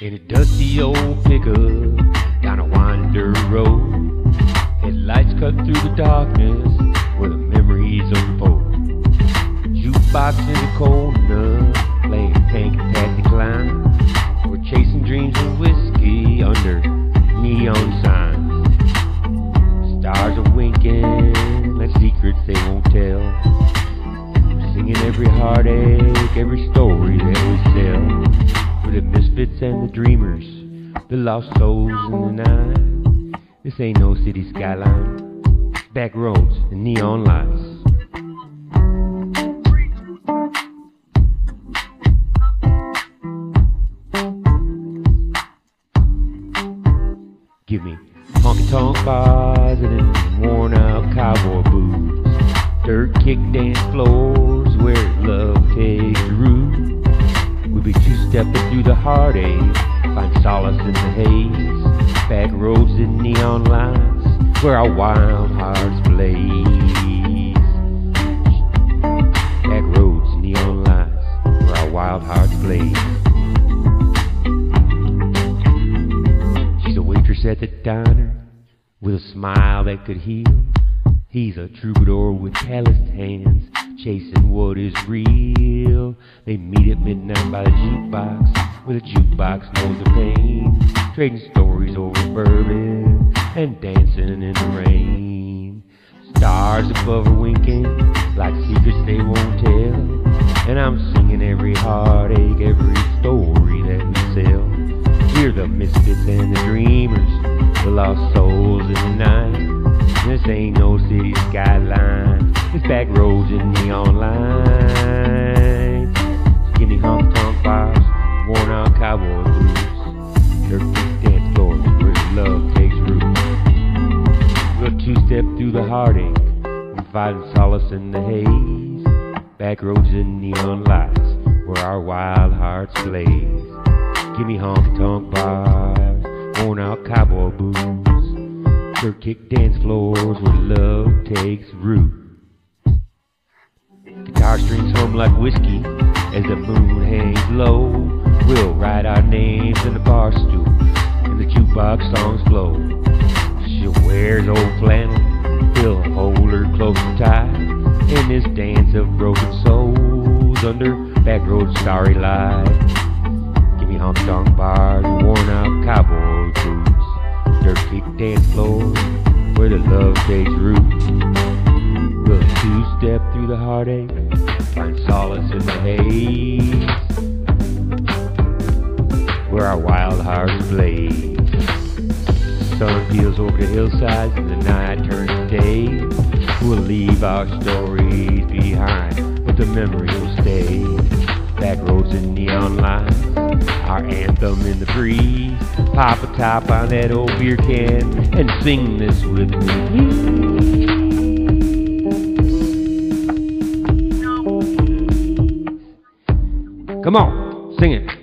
dusty old pickup down a winding dirt road. Headlights cut through the darkness where the memories unfold. Jukebox in the corner, playing Hank and Patsy Cline. We're chasing dreams and whiskey under neon signs. Stars are winking like secrets they won't tell. We're singing every heartache, every story that we sell. Misfits and the dreamers, the lost souls in the night. This ain't no city skyline, back roads and neon lights. Give me honky tonk bars and worn out cowboy boots. Dirt kick dance floors where love takes stepping through the heartache, find solace in the haze. Back roads and neon lights where our wild hearts blaze. Back roads, neon lights where our wild hearts blaze. She's a waitress at the diner with a smile that could heal. He's a troubadour with calloused hands, chasing what is real. They meet at midnight by the jukebox, where the jukebox knows the pain. Trading stories over bourbon and dancing in the rain. Stars above are winking like secrets they won't tell. And I'm singing every heartache, every story that we sell. We're the misfits and the dreamers, the lost souls in the night. This ain't no city skyline, it's back roads and neon lights. Skinny honk tonk bars, worn out cowboy boots, dirt dance floors where love takes root. We'll two step through the heartache and find solace in the haze. Back roads and neon lights where our wild hearts blaze. Give me honky tonk bars, worn out cowboy boots, dirt kick dance floors where love takes root. Guitar strings hum like whiskey as the moon hangs low. We'll write our names in the bar stool and the jukebox songs flow. She wears old flannel, he'll hold her close and tight in this dance of broken souls under back road starry light. Give me honky tonk bars, worn out cowboy boots, dirt kick dance floors where the love root. We'll two step through the heartache, find solace in the haze, where our wild hearts blaze. Sun peels over the hillsides and the night turns day. We'll leave our stories behind, but the memory will stay. Back roads and neon lights, our anthem in the breeze. Pop a top on that old beer can and sing this with me. Come on, sing it.